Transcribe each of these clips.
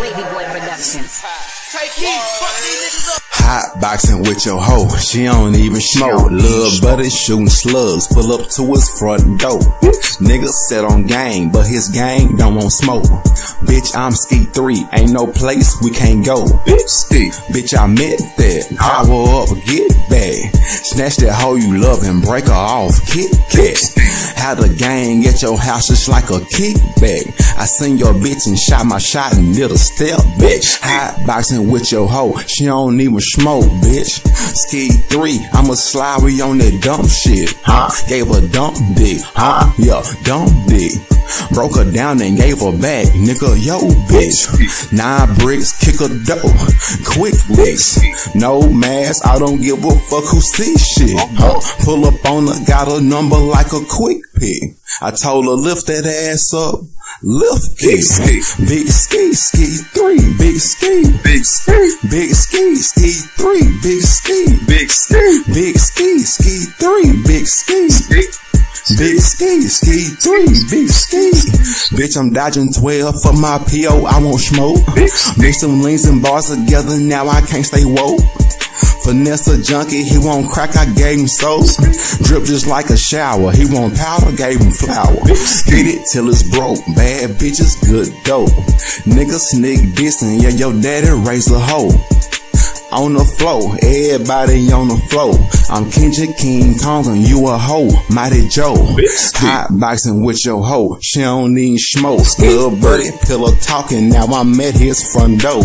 Wavy Boy Productions. Take heat, fuck these niggas up. Hot boxing with your hoe, she don't even smoke. Little buddy shooting slugs, pull up to his front door. Nigga set on game, but his gang don't want smoke. Bitch, I'm ski three, ain't no place we can't go. Bitch, bitch, I met that. Power up, get back. Snatch that hoe you love and break her off. Kick cat. How the gang at your house just like a kickback. I seen your bitch and shot my shot and did a step back. Hot boxing with your hoe, she don't even smoke, bitch. Ski three, I'ma slide we on that dump shit, huh? Gave her dump dick, huh? Yeah, dump dick. Broke her down and gave her back, nigga, yo, bitch. Nine bricks, kick a dough, quick licks. No mask, I don't give a fuck who sees shit. Huh? Pull up on her, got a number like a quick pick. I told her lift that ass up. Lift big ski, big ski, ski three, big ski, big ski, big ski, ski three, big ski, big ski, big ski, ski three, big ski. Big ski, ski three, big ski. Bitch, I'm dodging 12 for my PO, I won't smoke. Mix some links and bars together, now I can't stay woke. Finesse a junkie, he won't crack, I gave him soap. Drip just like a shower, he want powder, gave him flour. Get it till it's broke, bad bitches, good dope. Nigga sneak dissing, yeah, your daddy raised a hoe on the floor, everybody on the floor. I'm Kendrick King Kong and you a hoe, Mighty Joe. Hot boxing with your hoe, she don't need smoke. Little buddy, pillow talking, now I'm at his front door.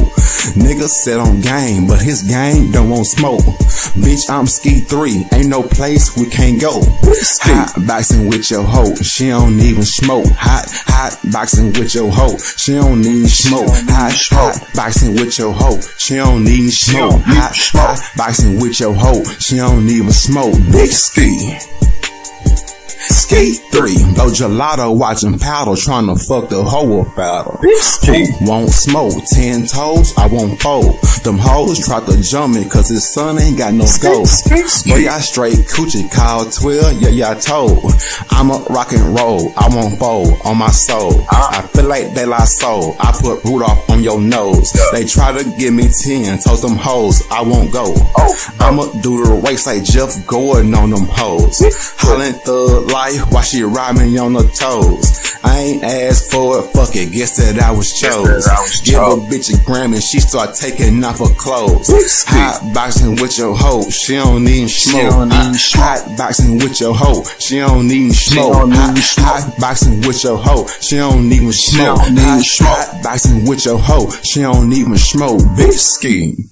Nigga set on game, but his gang don't want smoke. Bitch, I'm ski three, ain't no place we can't go. Hot boxing with your hoe, she don't even smoke. Hot, hot boxing with your hoe, she don't need smoke. Hot, hot boxing with your hoe, she don't need smoke hot, hot, boxing with your hoe. She don't even smoke. Ski. Skate three, blow gelato, watching powder, trying to fuck the hoe up out of. Won't smoke? Ten toes, I won't fold. Them hoes try to jump me, cause his son ain't got no gold. Boy, I straight coochie, call 12, yeah, yeah, I told. I'm a rock and roll, I won't fold on my soul. I feel like they lost soul. I put Rudolph on your nose. They try to give me 10, told them hoes, I won't go. I'ma do the race like Jeff Gordon on them hoes. Hollin' thug life while she ride me on her toes. I ain't asked for it, fuck it, guess that I was chose. Give a bitch a Grammy, she start taking off her clothes. Hot boxing with your hoe, she don't even smoke. Hot boxing with your hoe, she don't even smoke. Hot boxing with your hoe, she don't even smoke. Hot boxing with your hoe, she don't even smoke. Big scheme.